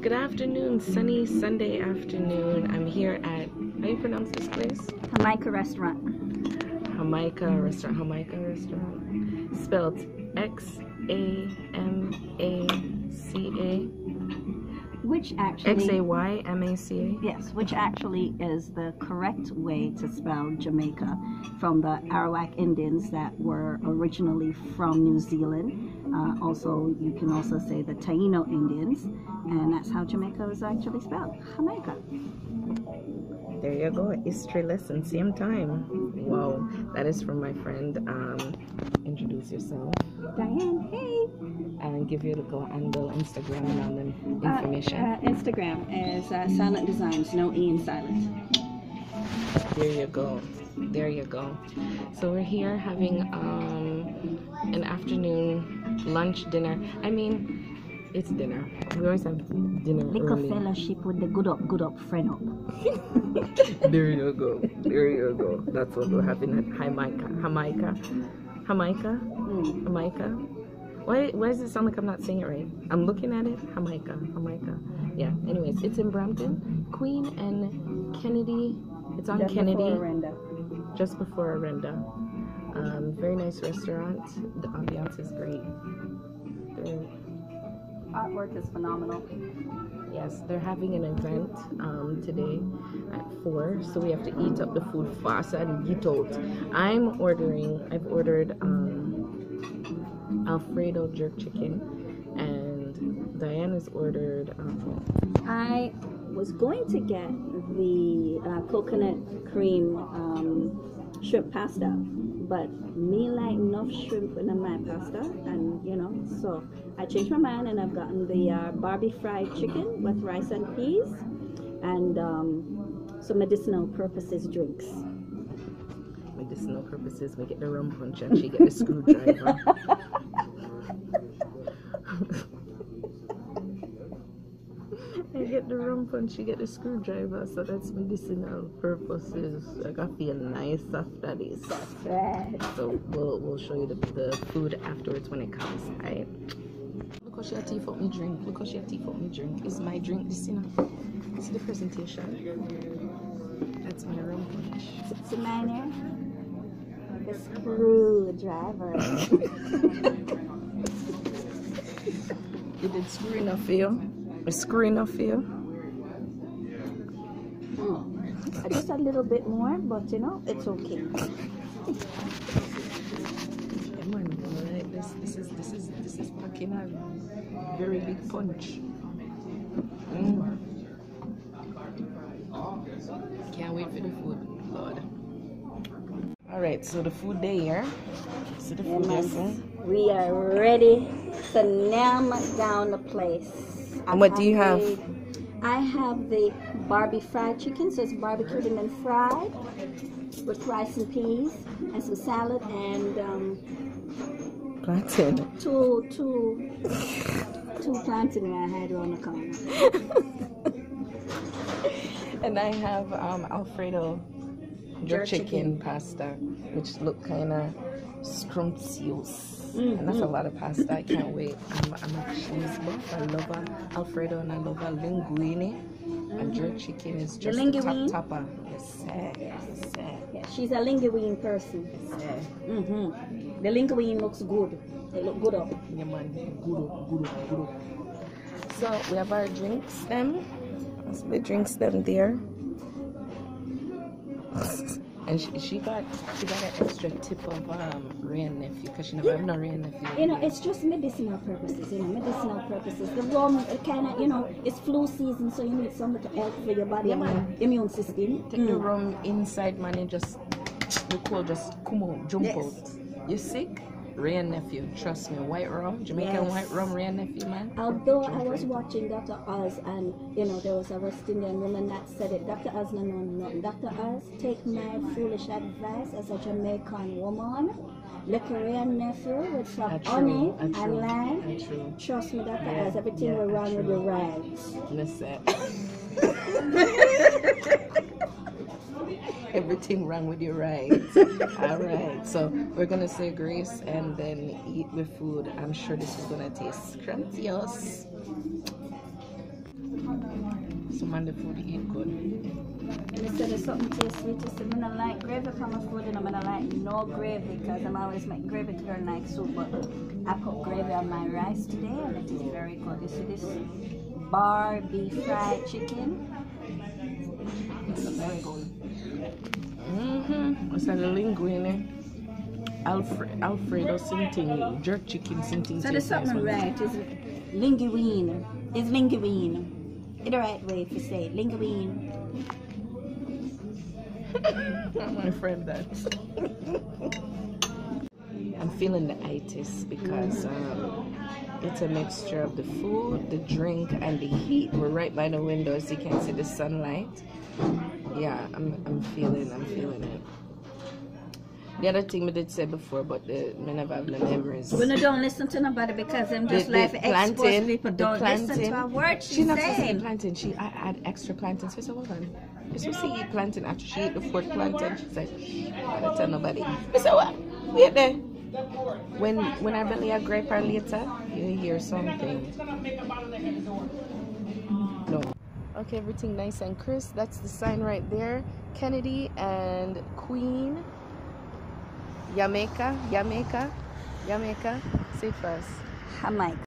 Good afternoon, sunny Sunday afternoon. I'm here at, how you pronounce this place? Xaymaca restaurant. Xaymaca restaurant, Xaymaca restaurant. Spelled X A M A C A. Which actually X A Y M A C A. Yes, which actually is the correct way to spell Jamaica from the Arawak Indians that were originally from New Zealand. Uh, also, you can also say the Taino Indians, and that's how Jamaica is actually spelled, Jamaica. There you go, history lesson, same time. Wow, that is from my friend. Um, introduce yourself. Diane, hey. And give your little handle, Instagram, and all them Uh, information. uh, Instagram is uh, Silent Designs, no E in silent. There you go. There you go. So we're here having um, an afternoon lunch dinner. I mean, it's dinner. We always have dinner Little early. fellowship with the good up, good up friend up. There you go. There you go. That's what we're having at Xaymaca. Xaymaca. Xaymaca. Mm. Xaymaca. Why, why does it sound like I'm not saying it right? I'm looking at it. Xaymaca. Xaymaca. Yeah. Anyways, it's in Brampton. Queen and Kennedy. It's on Just Kennedy. before Arenda. just before Arenda. Um, very nice restaurant. The ambiance is great. They're, Artwork is phenomenal. yes, they're having an event um, today at four, so we have to eat up the food fast and get out. I'm ordering. I've ordered um, Alfredo jerk chicken, and Diane has ordered. Um, I was going to get the uh, coconut cream um, shrimp pasta, but me like enough shrimp in my pasta, and you know, so I changed my mind and I've gotten the uh, Barbie fried chicken with rice and peas, and um, some medicinal purposes drinks. medicinal purposes, we get the rum punch and she get the screwdriver. I get the rum punch, she get the screwdriver, so that's medicinal purposes. I got feel nice after this. So we'll we'll show you the, the food afterwards when it comes, right? Look how she had tea for me drink. Look how she had tea for me drink. Is my drink this you know? See the presentation. That's my rum punch. It's a minor. The screwdriver. You did screw enough for you? A screw enough for you? Mm. Just a little bit more, but you know, it's okay. Yeah, man. This this is this is this is packing a very big punch. Mm. Can't wait for the food, Lord. Alright, so the food day here. So the food man. We are ready to nam down the place. And what do you have? the- I have the Barbie fried chicken, so it's barbecued and then fried with rice and peas and some salad and um, Plantain. two two two plantain I had on the corner. and I have um, Alfredo Jerk chicken, chicken. pasta, which look kind of scrumptious. Mm, And that's a lot of pasta. I can't wait. I'm, I'm a cheese buff. I love a Alfredo and I love a linguine. And jerk chicken is just linguine? topper. Yes, sir. Yes, sir. Yeah, she's a linguine person. Yes, sir. hmm The linguine looks good. They look good up. Yeah, man. Good up, good up, good up. So we have our drinks them. That's the drinks them there. And she, she got she got an extra tip of um Wray and Nephew because she never have no Wray and Nephew. You know, it's just medicinal purposes, you know, medicinal purposes. The rum, kind of, you know, it's flu season, so you need something to help for your body and your immune system. Take the Mm. rum inside, man, and just the cold just come out, jump Yes. out. You sick? Wray and Nephew, trust me. White rum, Jamaican Yes. white rum, Wray and Nephew, man. Although I was watching Dr. Oz and, you know, there was a West Indian woman that said it. Dr. Oz, no, no, no. Dr. Oz, take my foolish advice as a Jamaican woman. Look a nephew with some honey and lime. Trust me, Dr. Yeah, Oz, everything yeah, will run with the rights. Listen. Everything wrong with you, right? All right. So we're gonna say grace and then eat the food. I'm sure this is gonna taste scrumptious. cream and the food eat good. And they said there's something tasty. They said, I don't like gravy for my food and I'm gonna like no gravy because I'm always make gravy to turn like soup. But I put gravy on my rice today and it is very good. You see this bar beef fried chicken? It's very good. Mm-hmm. That, the linguine? Alfred, Alfredo something, jerk chicken something. So there's something right. It's linguine. It's linguine. It's the right way to say it. Linguine. My friend that. I'm feeling the itis because um, it's a mixture of the food, the drink, and the heat. We're right by the windows. You can see the sunlight. Yeah, I'm, I'm feeling, I'm feeling it. The other thing we did say before, but the men never have the memories. When you don't listen to nobody because them just The- like the plantain, people don't listen to a word She she's not supposed to eat saying. plantain. She I add extra plantains. So I said, on. You're supposed to eat plantain after she ate the fourth plantain. She said, shh, I gotta tell nobody. I said, what? Wait there. When when I belly a grape later, you hear something. Okay, everything nice and crisp. That's the sign right there. Kennedy and Queen. Xaymaca, Xaymaca, Xaymaca. Say first. Xaymaca.